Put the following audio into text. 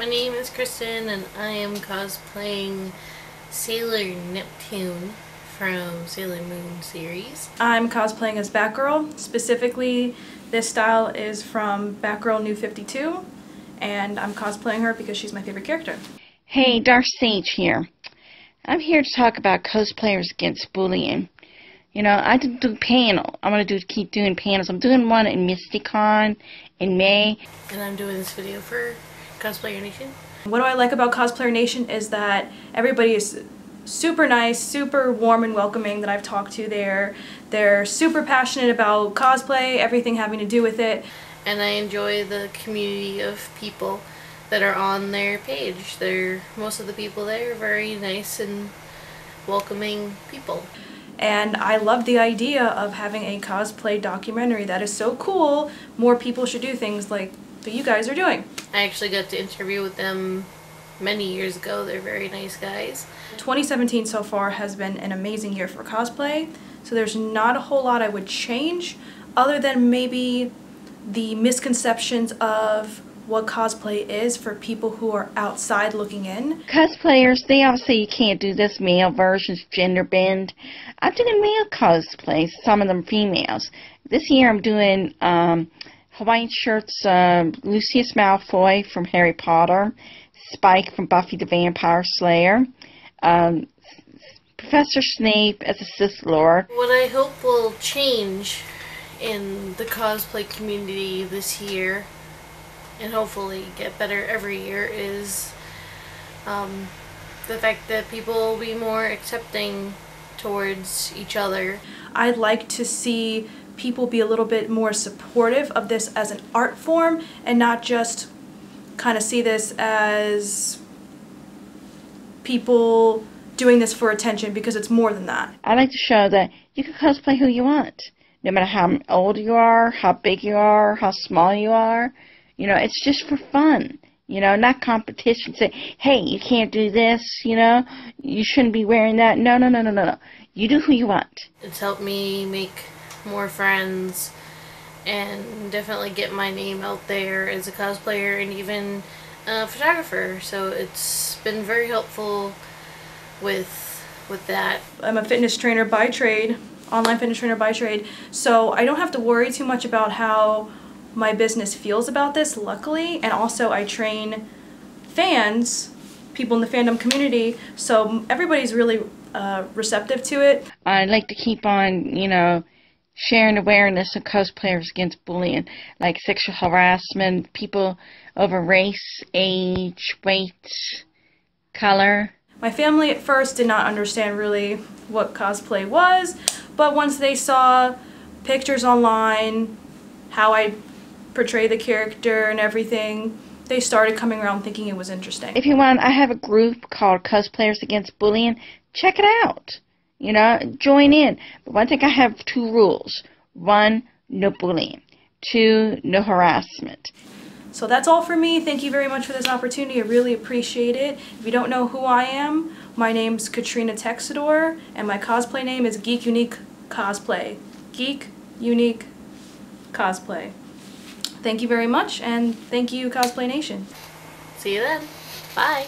My name is Kristin and I am cosplaying Sailor Neptune from Sailor Moon series. I'm cosplaying as Batgirl. Specifically, this style is from Batgirl New 52, and I'm cosplaying her because she's my favorite character. Hey, Dark Sage here. I'm here to talk about cosplayers against bullying. You know, I did do panel. I'm gonna do keep doing panels. I'm doing one in MystiCon in May. And I'm doing this video for Cosplayer Nation. What do I like about Cosplayer Nation is that everybody is super nice, super warm and welcoming that I've talked to there. They're super passionate about cosplay, everything having to do with it. And I enjoy the community of people that are on their page. They're most of the people there are very nice and welcoming people and I love the idea of having a cosplay documentary. That is so cool. More people should do things like that you guys are doing. I actually got to interview with them many years ago. They're very nice guys. 2017 so far has been an amazing year for cosplay, so there's not a whole lot I would change other than maybe the misconceptions of what cosplay is for people who are outside looking in. Cosplayers, they all say you can't do this male versions, gender bend. I'm doing male cosplays, some of them females. This year I'm doing um, Hawaiian shirts, uh, Lucius Malfoy from Harry Potter, Spike from Buffy the Vampire Slayer, um, Professor Snape as a Sith Lord. What I hope will change in the cosplay community this year and hopefully get better every year is um, the fact that people will be more accepting towards each other. I'd like to see people be a little bit more supportive of this as an art form and not just kind of see this as people doing this for attention because it's more than that. I like to show that you can cosplay who you want. No matter how old you are, how big you are, how small you are, you know, it's just for fun. You know, not competition. Say, hey, you can't do this. You know, you shouldn't be wearing that. No, no, no, no, no, no. You do who you want. It's helped me make more friends and definitely get my name out there as a cosplayer and even a photographer. So it's been very helpful with with that. I'm a fitness trainer by trade, online fitness trainer by trade, so I don't have to worry too much about how my business feels about this, luckily, and also I train fans, people in the fandom community, so everybody's really uh, receptive to it. I'd like to keep on, you know, sharing awareness of cosplayers against bullying, like sexual harassment, people over race, age, weight, color. My family at first did not understand really what cosplay was, but once they saw pictures online, how I portray the character and everything, they started coming around thinking it was interesting. If you want, I have a group called Cosplayers Against Bullying. Check it out. You know, join in. But one thing I have two rules. One, no bullying. Two, no harassment. So that's all for me. Thank you very much for this opportunity. I really appreciate it. If you don't know who I am, my name's Katrina Texidor, and my cosplay name is Geek Unique Cosplay. Geek Unique Cosplay. Thank you very much, and thank you, Cosplay Nation. See you then. Bye.